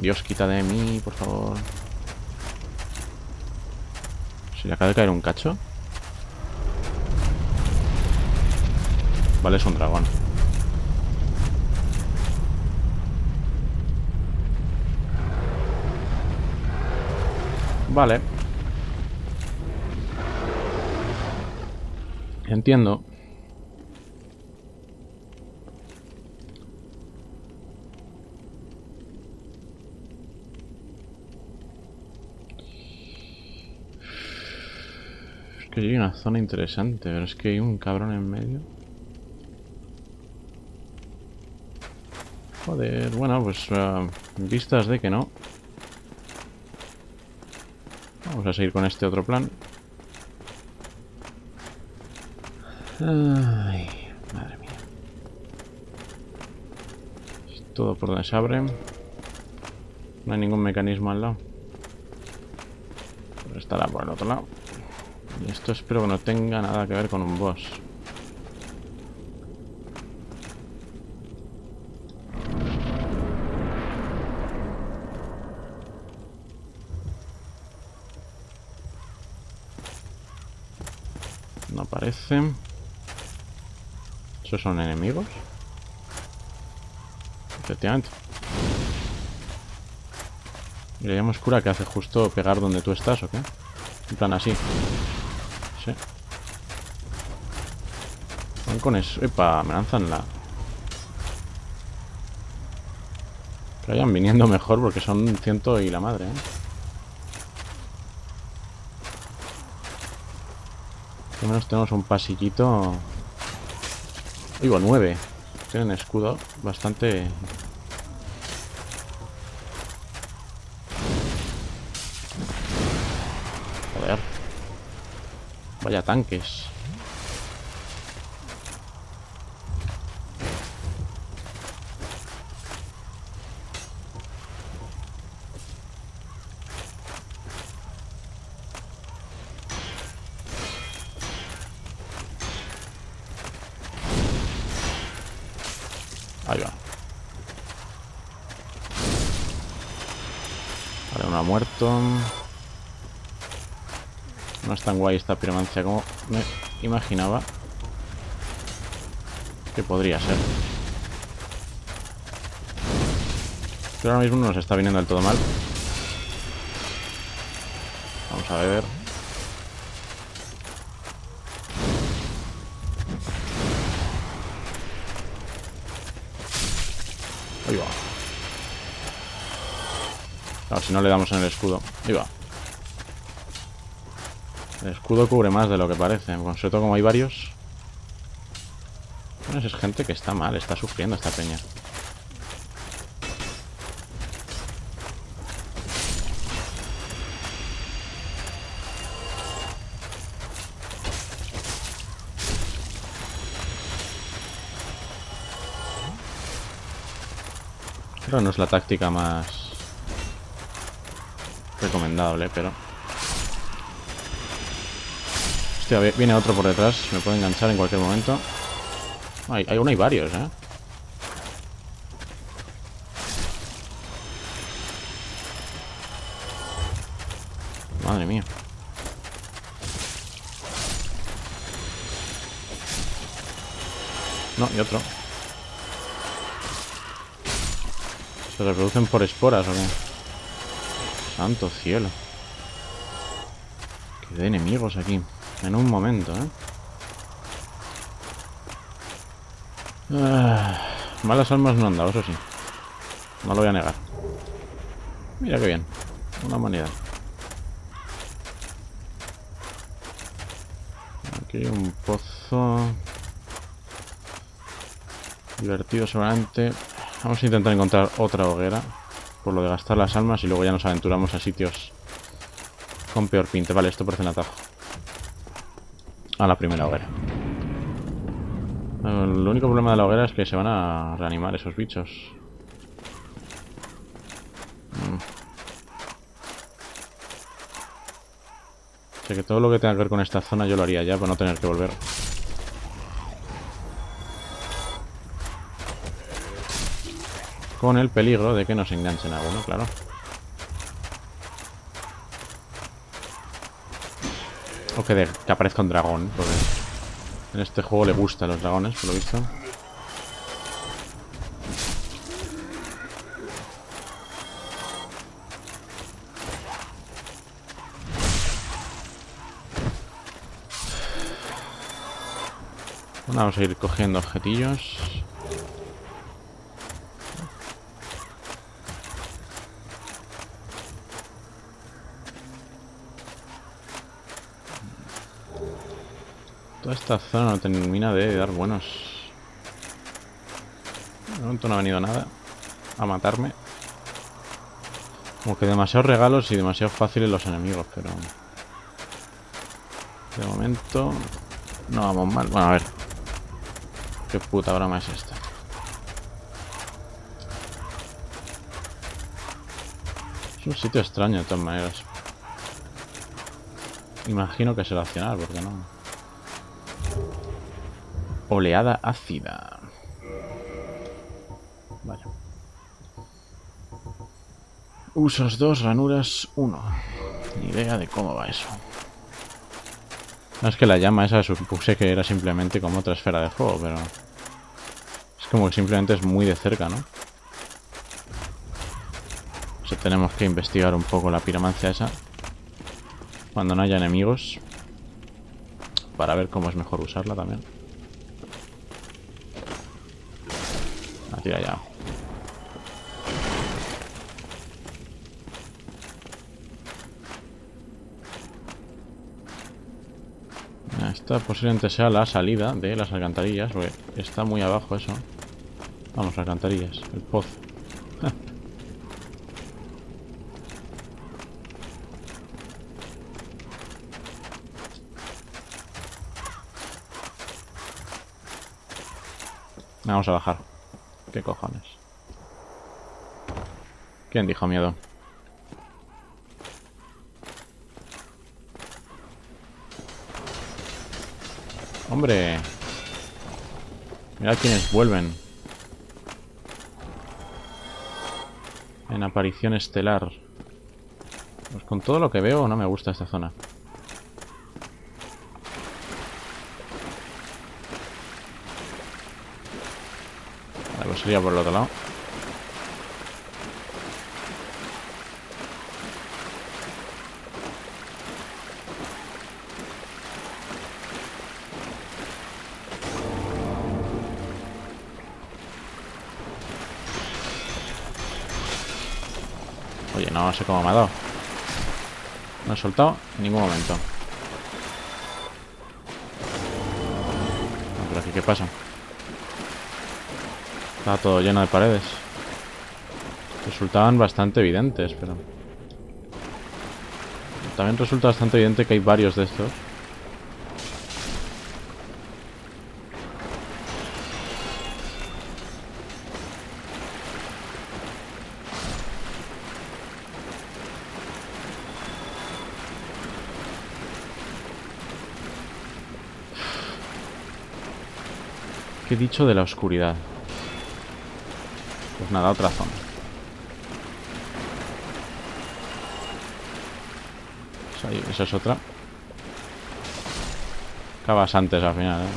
Dios, quita de mí, por favor. Si le acaba de caer un cacho. Vale, es un dragón. Vale. Entiendo. Es que hay una zona interesante, pero es que hay un cabrón en medio. Joder, bueno, pues uh, vistas de que no. Vamos a seguir con este otro plan. Ay, madre mía. Todo por donde se abre. No hay ningún mecanismo al lado. Pero estará por el otro lado. Y esto espero que no tenga nada que ver con un boss. No parece. ¿Esos son enemigos? Efectivamente. Y la llama oscura que hace justo pegar donde tú estás, ¿o qué? En plan así. Sí. Con eso. Epa, me lanzan la... Que vayan viniendo mejor porque son ciento y la madre, ¿eh? Al menos tenemos un pasillito. Digo, nueve. Tienen escudo bastante. Joder. Vaya tanques. Ahí va. Vale, No es tan guay esta piromancia como me imaginaba que podría ser. Pero ahora mismo no nos está viniendo del todo mal. Vamos a ver. Ahí va. Claro, si no le damos en el escudo. Ahí va. El escudo cubre más de lo que parece. Sobre todo como hay varios. Bueno, es gente que está mal, está sufriendo esta peña. Que no es la táctica más recomendable, pero... Hostia, viene otro por detrás. Me puede enganchar en cualquier momento. Hay, hay uno y varios, ¿eh? Madre mía. No, y otro. ¿Se reproducen por esporas o qué? Santo cielo. Que de enemigos aquí. En un momento, ¿eh? Ah, malas almas no han dado, eso sí. No lo voy a negar. Mira qué bien. Una humanidad. Aquí hay un pozo. Divertido seguramente. Vamos a intentar encontrar otra hoguera. Por lo de gastar las almas y luego ya nos aventuramos a sitios con peor pinta. Vale, esto parece un atajo. A la primera hoguera. El único problema de la hoguera es que se van a reanimar esos bichos. Mm. O sea que todo lo que tenga que ver con esta zona yo lo haría ya para no tener que volver. Con el peligro de que nos enganchen a uno, claro. O que, de, aparezca un dragón, porque en este juego le gustan los dragones, por lo visto. Vamos a ir cogiendo objetillos. Esta zona no termina de dar buenos. De momento no ha venido nada a matarme. Como que demasiados regalos y demasiado fáciles los enemigos, pero... De momento no vamos mal. Bueno, a ver, Qué puta broma es esta. Es un sitio extraño de todas maneras. Imagino que será accionar, porque no. Oleada ácida. Vaya. Usos 2, ranuras 1. Ni idea de cómo va eso. No es que la llama esa supuse que era simplemente como otra esfera de fuego, pero... Es como que simplemente es muy de cerca, ¿no? O sea, tenemos que investigar un poco la piromancia esa. Cuando no haya enemigos. Para ver cómo es mejor usarla también. Tira ya. Esta posiblemente sea la salida de las alcantarillas, porque está muy abajo eso. Vamos, alcantarillas, el pozo. Vamos a bajar. ¿Qué cojones? ¿Quién dijo miedo? Hombre. Mira quiénes vuelven. En aparición estelar. Pues con todo lo que veo no me gusta esta zona. Vale, pues sería por el otro lado. No sé cómo me ha dado. No he soltado en ningún momento. pero aquí, ¿qué pasa? Está todo lleno de paredes. Resultaban bastante evidentes, pero... También resulta bastante evidente que hay varios de estos. ¿Qué he dicho de la oscuridad? Pues nada, otra zona. Esa es otra. Acabas antes al final, ¿eh?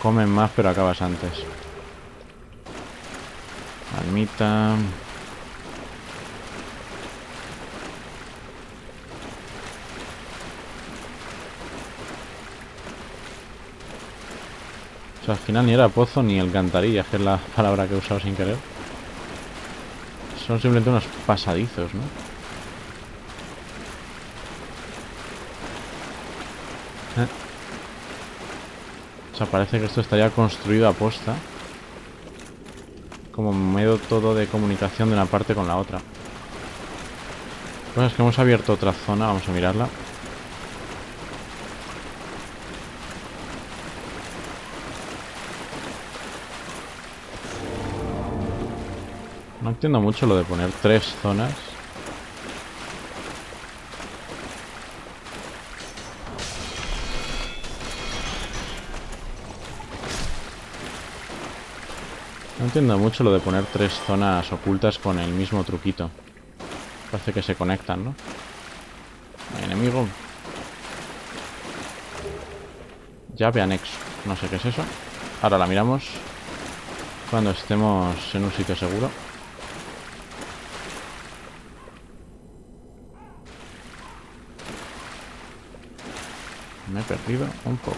Comen más, pero acabas antes. Almita... Al final ni era pozo ni alcantarilla, que es la palabra que he usado sin querer. Son simplemente unos pasadizos, ¿no? ¿Eh? O sea, parece que esto está ya construido a posta. Como método de comunicación de una parte con la otra. Bueno, es que hemos abierto otra zona, vamos a mirarla. Entiendo mucho lo de poner tres zonas. No entiendo mucho lo de poner tres zonas ocultas con el mismo truquito. Parece que se conectan, ¿no? Enemigo. Llave anexo. No sé qué es eso. Ahora la miramos cuando estemos en un sitio seguro. He perdido un poco.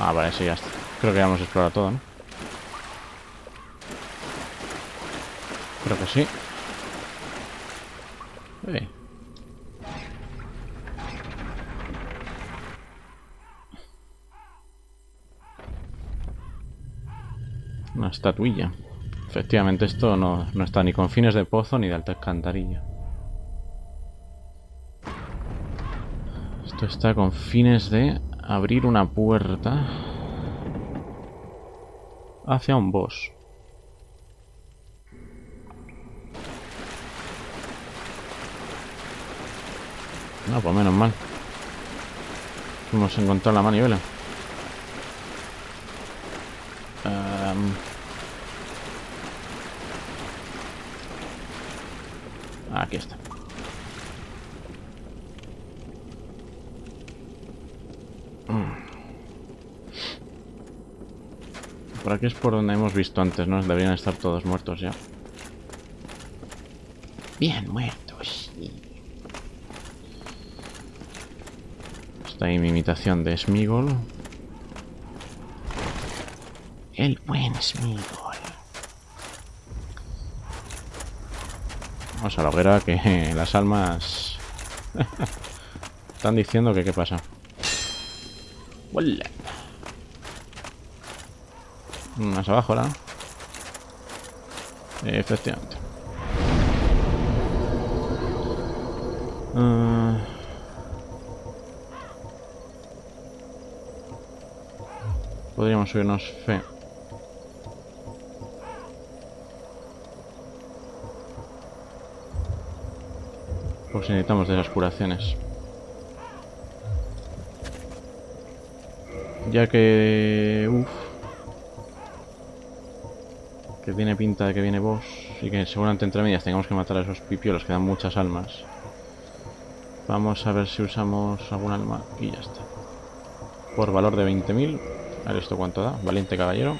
Ah, vale, sí, ya está. Creo que ya hemos explorado todo, ¿no? Creo que sí. Una estatuilla. Efectivamente, esto no, no está ni con fines de pozo ni de alta alcantarilla. Está con fines de abrir una puerta hacia un boss. No, pues menos mal. Hemos encontrado la manivela. Em. Aquí está. Mm. Por aquí es por donde hemos visto antes, ¿no? Deberían estar todos muertos ya. Bien muertos. Está ahí mi imitación de Smigol. El buen Smigol. Vamos a la hoguera que las almas están diciendo que qué pasa. Hola. Más abajo ahora. Efectivamente. Uh... Podríamos subirnos fe. Pues necesitamos de las curaciones. Ya que... Uf. Que tiene pinta de que viene boss. Y que seguramente entre medias tengamos que matar a esos pipiolos que dan muchas almas. Vamos a ver si usamos algún alma. Y ya está. Por valor de 20.000. A ver esto cuánto da. Valiente caballero.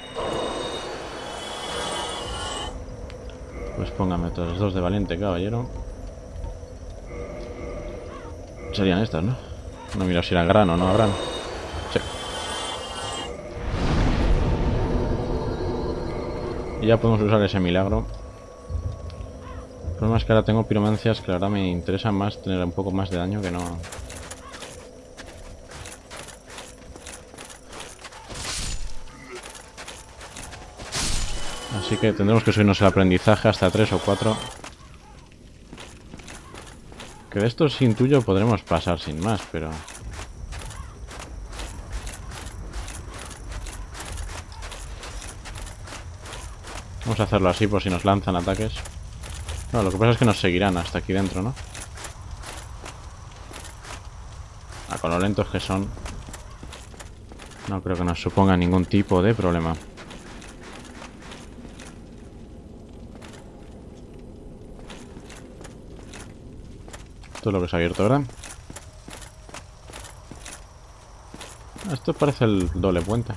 Pues póngame otras dos de valiente caballero. Serían estas, ¿no? No miro si eran grano no habrán. Ya podemos usar ese milagro. El problema es que ahora tengo piromancias que ahora me interesa más tener un poco más de daño que no... Así que tendremos que subirnos el aprendizaje hasta 3 o 4. Que de esto sin tuyo podremos pasar sin más, pero... Vamos a hacerlo así por si nos lanzan ataques. No, lo que pasa es que nos seguirán hasta aquí dentro, ¿no? Ah, con lo lentos que son... No creo que nos suponga ningún tipo de problema. Esto es lo que se ha abierto, ¿verdad? Esto parece el doble puente.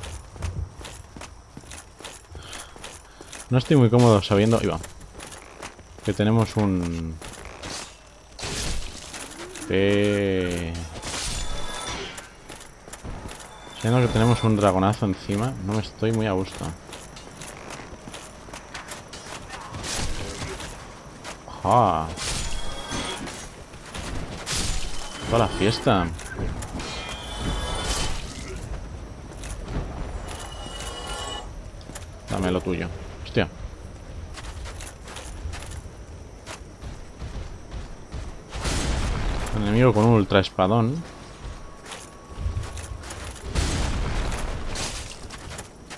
No estoy muy cómodo sabiendo... Iba. Que tenemos un... Eh... Siendo que tenemos un dragonazo encima, no me estoy muy a gusto. ¡Ja! Toda la fiesta. Dame lo tuyo. Hostia. Enemigo con un ultra espadón.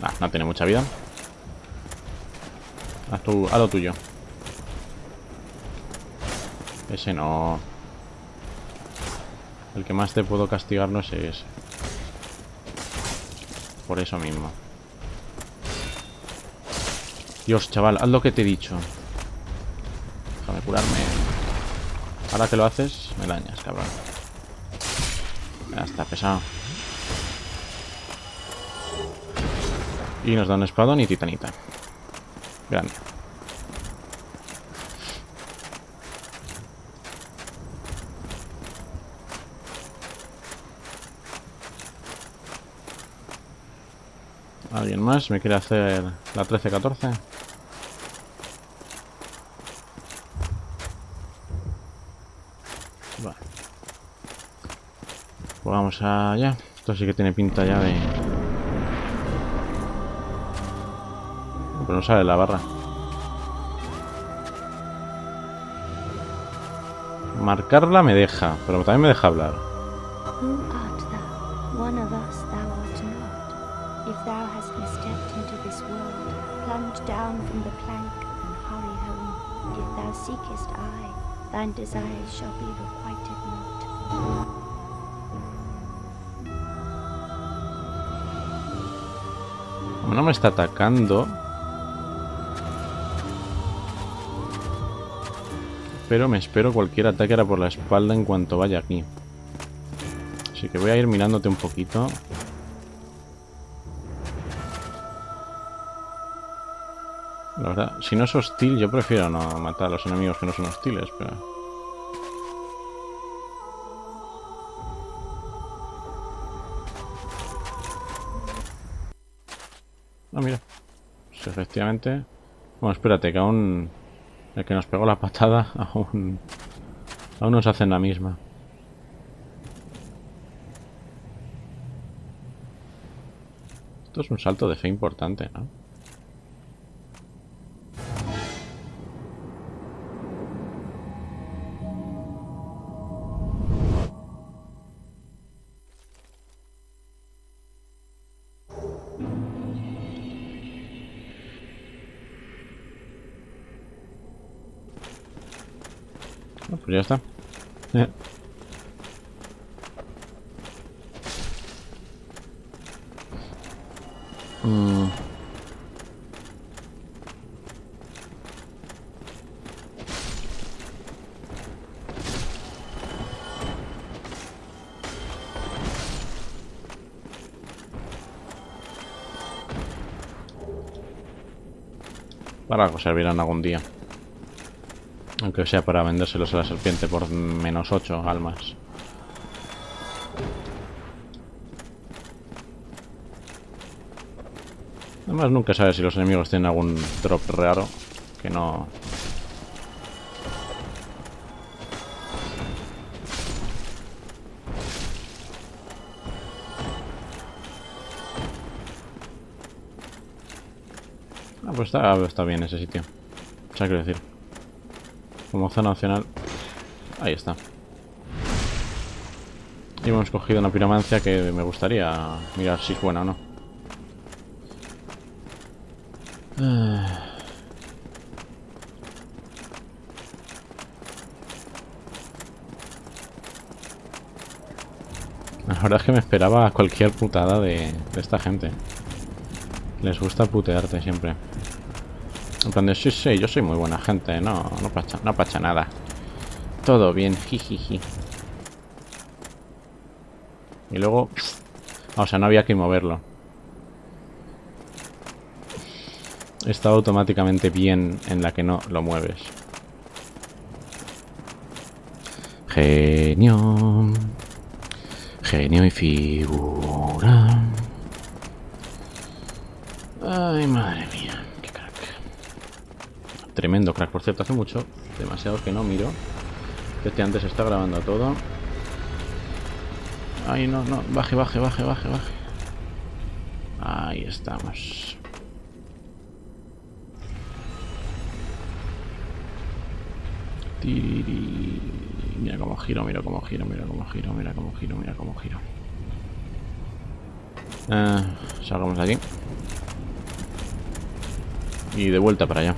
Ah, no tiene mucha vida. Haz, tu, haz lo tuyo. Ese no. El que más te puedo castigar no es ese. Por eso mismo. Dios, chaval, haz lo que te he dicho. Déjame curarme. Ahora que lo haces, me dañas, cabrón. Ya está, pesado. Y nos da un espadón y titanita. Grande. ¿Alguien más me quiere hacer la 13-14? Vale. Pues vamos allá. Esto sí que tiene pinta ya de... Pero no sale la barra. Marcarla me deja, pero también me deja hablar. Seekest I, thine desires shall be requited not. No me está atacando... Pero me espero cualquier ataque ahora por la espalda en cuanto vaya aquí. Así que voy a ir mirándote un poquito. La verdad, si no es hostil, yo prefiero no matar a los enemigos que no son hostiles, pero... Ah, mira. Pues efectivamente... Bueno, espérate, que aún... El que nos pegó la patada aún... Aún nos hacen la misma. Esto es un salto de fe importante, ¿no? Ya está. Mm. Para algo servirán algún día. Aunque sea para vendérselos a la serpiente por menos 8 almas. Además nunca sabes si los enemigos tienen algún drop raro que no... Ah, pues está, está bien ese sitio. O sea, quiero decir. Como zona opcional. Ahí está. Y hemos cogido una piromancia que me gustaría mirar si es buena o no. La verdad es que me esperaba cualquier putada de esta gente. Les gusta putearte siempre. En plan de, sí, sí, yo soy muy buena gente, no, no pacha, no pacha nada. Todo bien, jijiji. Y luego... O sea, no había que moverlo. Está automáticamente bien en la que no lo mueves. Genio. Genio y figura. Ay, madre mía. Tremendo crack. Por cierto, hace mucho, demasiado que no miro. Este antes está grabando todo. Ay, no, no. Baje, baje, baje, baje, baje. Ahí estamos. Mira cómo giro, mira cómo giro, mira cómo giro, mira cómo giro, mira cómo giro. Eh, salgamos de aquí. Y de vuelta para allá.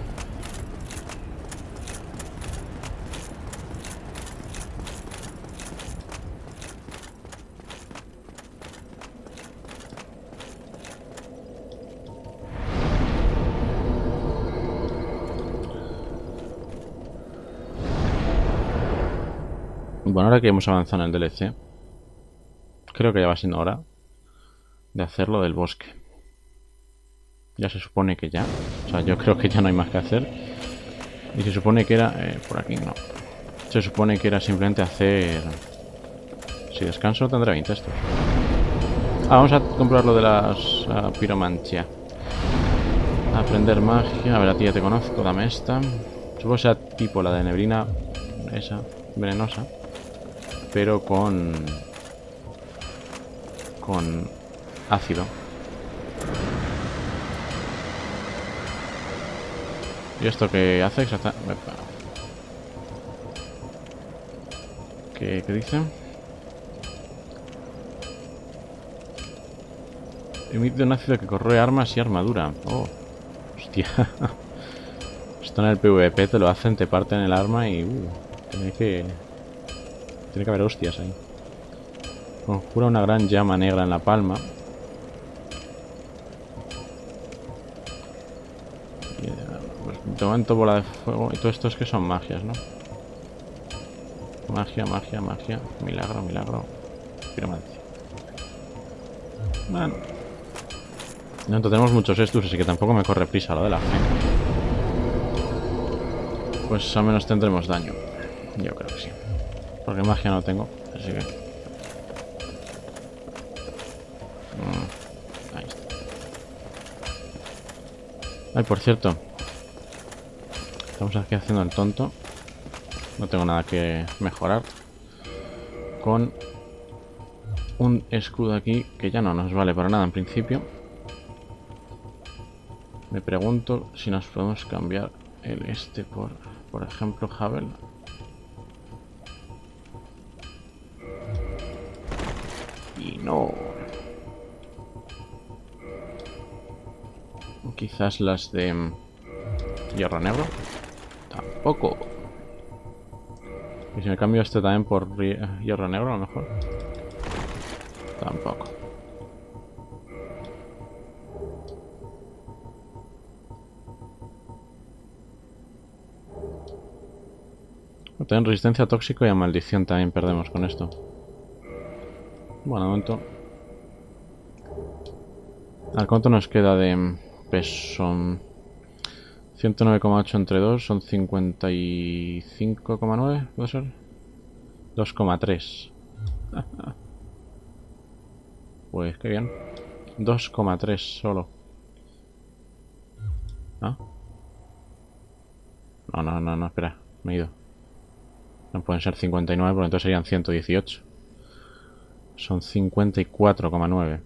Ahora que hemos avanzado en el DLC, creo que ya va siendo hora de hacerlo del bosque. Ya se supone que ya. O sea, yo creo que ya no hay más que hacer. Y se supone que era... Eh, por aquí no. Se supone que era simplemente hacer... Si descanso tendré 20 estos. Ah, vamos a comprar lo de las uh, piromancia. Aprender magia. A ver, a ti ya te conozco. Dame esta. Supongo que sea tipo la de neblina. Esa. Venenosa. Pero con... Con ácido. ¿Y esto qué hace exactamente? ¿Qué, ¿Qué dice? Emite un ácido que corroe armas y armadura. Oh, hostia. Esto en el PvP te lo hacen, te parten el arma y... Uh, que... Tiene que haber hostias ahí. Conjura una gran llama negra en la palma. Momento bola de fuego. Y todo esto es que son magias, ¿no? Magia, magia, magia. Milagro, milagro. Piromancia. Bueno. No, tenemos muchos estos, así que tampoco me corre prisa lo de la fe. Pues al menos tendremos daño. Yo creo que sí. Porque magia no tengo, así que... Mm, ahí está. Ay, por cierto. Estamos aquí haciendo el tonto. No tengo nada que mejorar. Con un escudo aquí que ya no nos vale para nada en principio. Me pregunto si nos podemos cambiar el este por, por ejemplo, Havel. No. Quizás las de mm, hierro negro. Tampoco. Y si me cambio este también por hierro negro, a lo mejor. Tampoco. Tienen resistencia a tóxico y a maldición también perdemos con esto. Bueno, de momento... ¿Al cuánto nos queda de peso? 109,8 entre 2 son 55,9, ¿puede ser? 2,3. pues qué bien. 2,3 solo. ¿Ah? No, no, no, no, espera. Me he ido. No pueden ser 59, porque entonces serían 118. Son 54,9.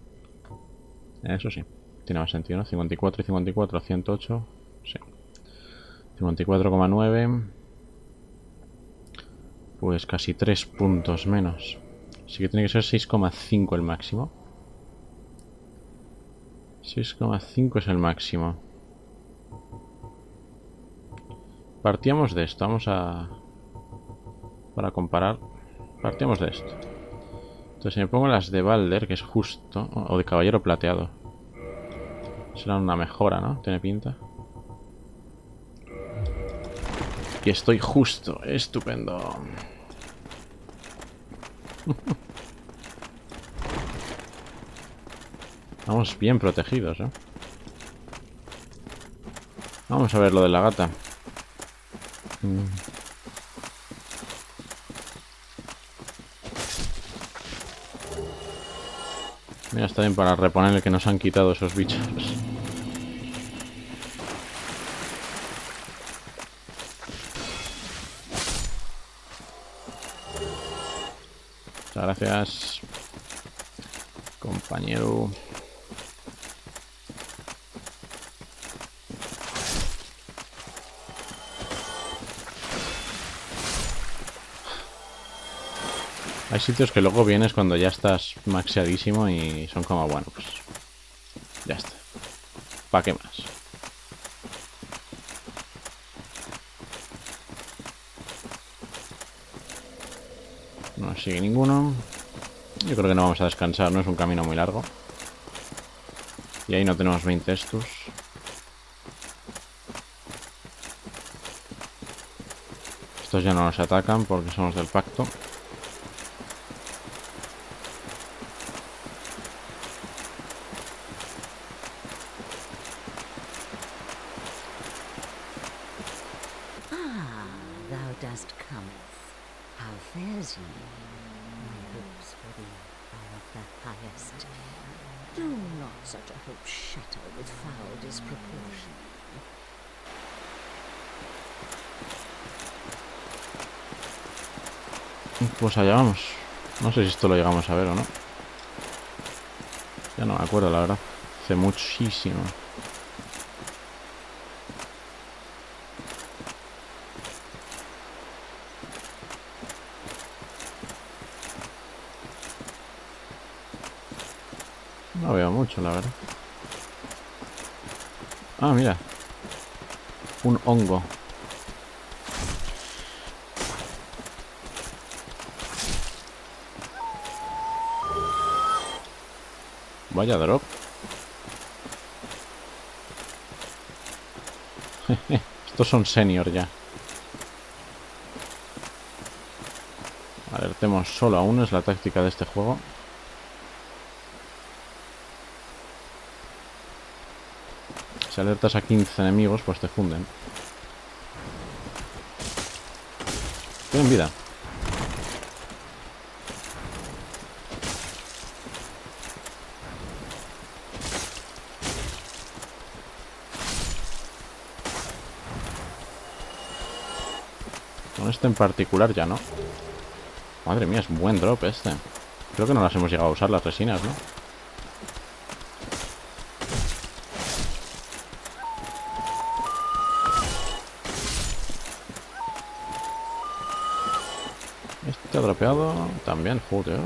Eso sí, tiene más sentido, ¿no? 54 y 54, 108. Sí. 54,9. Pues casi 3 puntos menos. Así que tiene que ser 6,5 el máximo. 6,5 es el máximo. Partíamos de esto. Vamos a para comparar. Partimos de esto. Entonces, si me pongo las de Balder, que es justo, o de Caballero Plateado, será una mejora, ¿no? Tiene pinta. Y estoy justo, estupendo. Vamos bien protegidos, ¿eh? Vamos a ver lo de la gata. Mira, está bien para reponer el que nos han quitado esos bichos. Muchas gracias, compañero. Hay sitios que luego vienes cuando ya estás maxiadísimo y son como, bueno, pues ya está. ¿Para qué más? No sigue ninguno. Yo creo que no vamos a descansar, no es un camino muy largo. Y ahí no tenemos 20 estos. Estos ya no nos atacan porque somos del pacto. Allá vamos. No sé si esto lo llegamos a ver o no. Ya no me acuerdo, la verdad. Hace muchísimo. No veo mucho, la verdad. Ah, mira. Un hongo. Vaya drop. Estos son senior ya. Alertemos solo a uno, es la táctica de este juego. Si alertas a 15 enemigos, pues te funden. Tienen vida. Con este en particular ya no. Madre mía, es un buen drop este. Creo que no las hemos llegado a usar las resinas, ¿no? Este dropeado también, joder.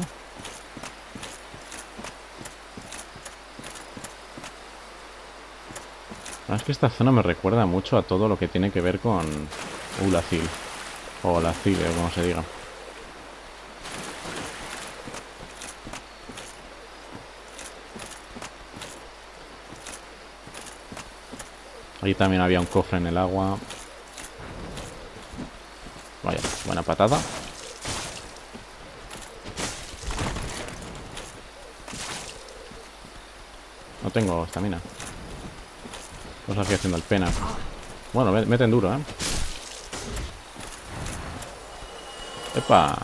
Ah, Es que esta zona me recuerda mucho a todo lo que tiene que ver con Ulacil. O Lacil, o como se diga. Ahí también había un cofre en el agua. Vaya, buena patada. No tengo estamina. Vamos aquí haciendo el pena. Bueno, me- meten duro, ¿eh? ¡Epa!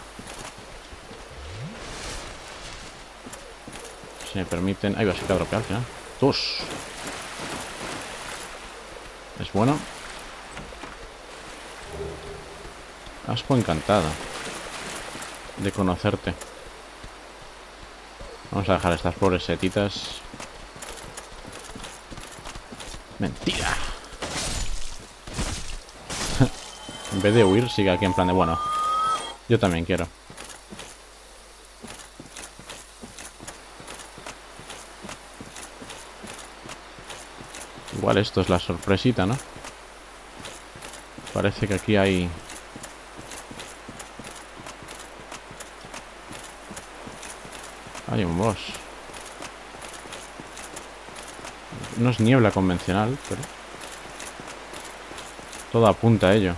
Si me permiten... Ahí va, sí que ha dropeado al final. ¡Dos! Es bueno. Asco encantado. De conocerte. Vamos a dejar estas pobres setitas. Mentira. en vez de huir, sigue aquí en plan de bueno. Yo también quiero. Igual esto es la sorpresita, ¿no? Parece que aquí hay... Hay un boss. No es niebla convencional, pero... Todo apunta a ello.